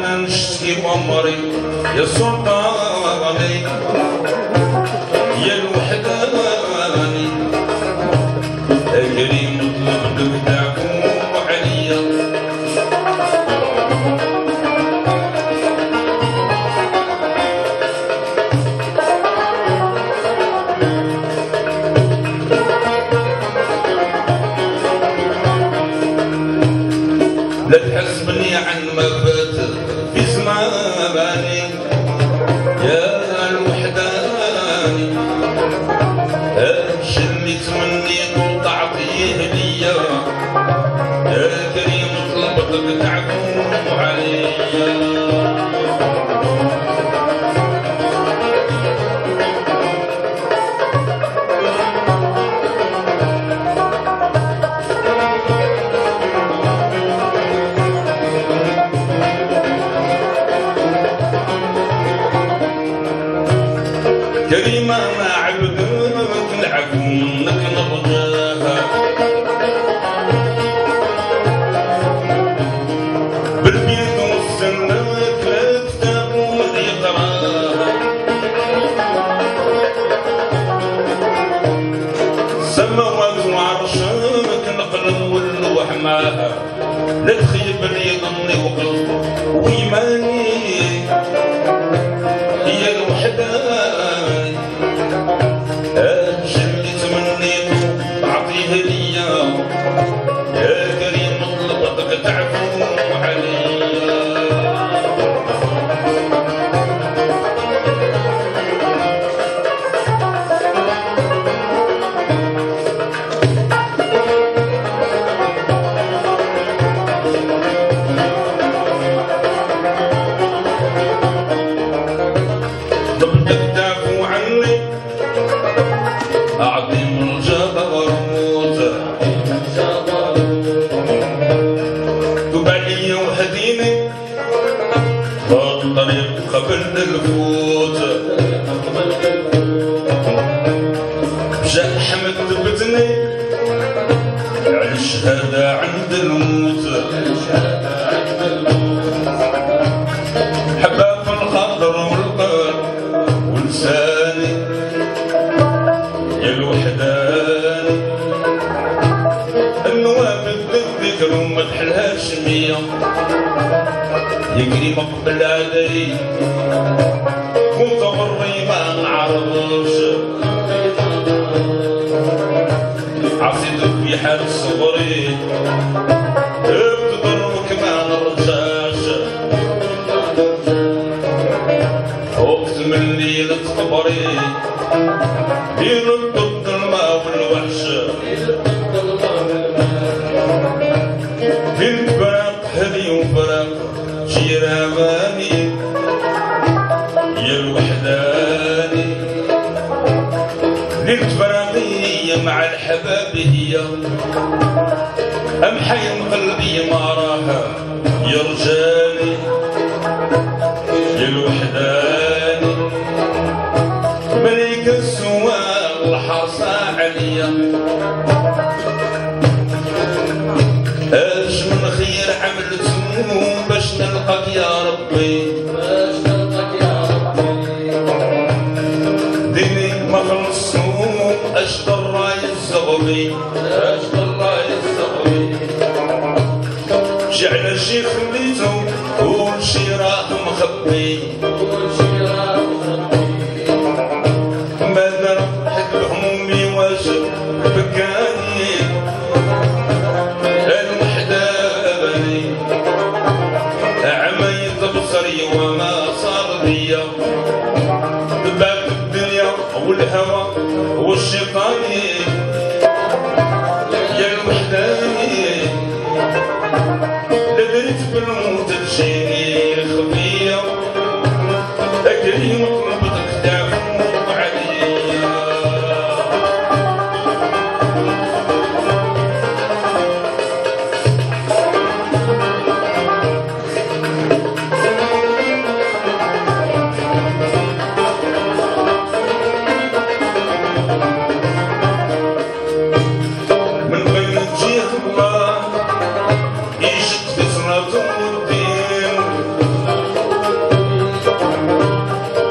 وأنا نشتكي بامري يا سلطاني يا الوحداني. كريم نطلب دفدعكم عليا لا تحسبني عن ما 你们 احمد ثبتني على الشهادة عند الموت. حباب الخضر والقلب ولساني يا الوحداني. النواب الذكر وما تحلهاش مية. يجري مقبل عدري وطغري ما نعرضش عصيتك في حال صغري. بتضربك ما نرجعش وقت من الليل تقبري يرد الظلمة والوحش في الفراق هدي وفراق جيراني. يا الوحداني. ليلة مع الحباب هي أم حي قلبي ما راها يا رجالي يا الوحداني ملك السواق الحصى عليا اش من خير عملته باش نلقاك يا ربي. ديني ما خلصو اشطر الزغبي اشطر راي الزغبي جعل الشيخ خليته كل شي راه مخبي.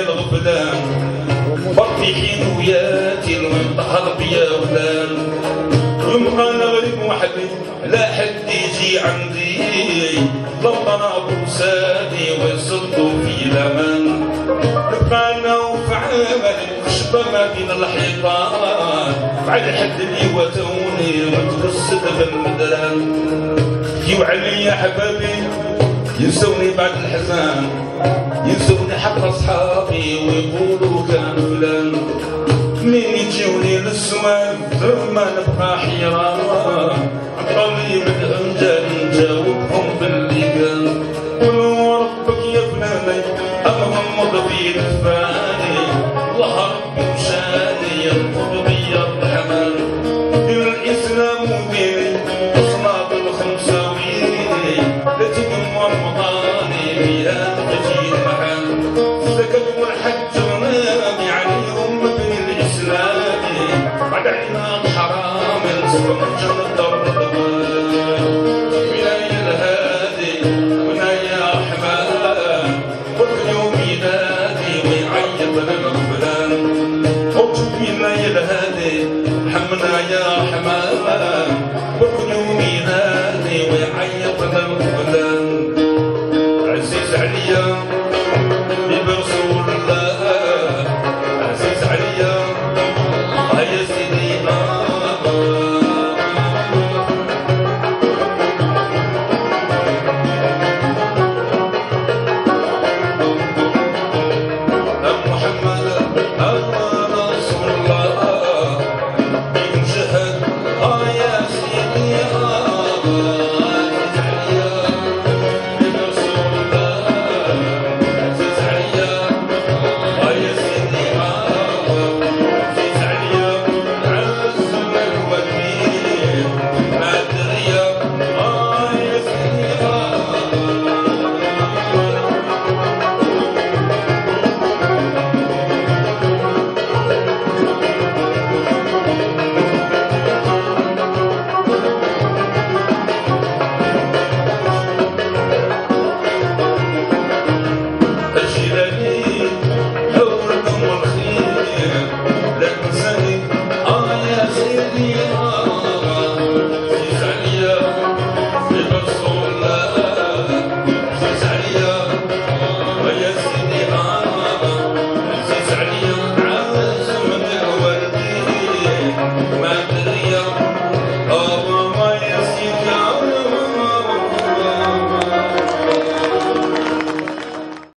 الغفلان وطيحين وياتي المنطحة بيا فلان المبقى أنا غريب وحدي لا حد يجي عندي لو أنا ابو سادي وصلت في الامان نبقى أنا وفعامل ما بين الحيطان بعد حد لي وتوني متقصد بالمدان يوعلي يا حبابي ينسوني بعد الحزان ينسوني حتى أصحابي ويقولوا كان فلان منين يجيوني للسمان ثم نبقى حيران عمري من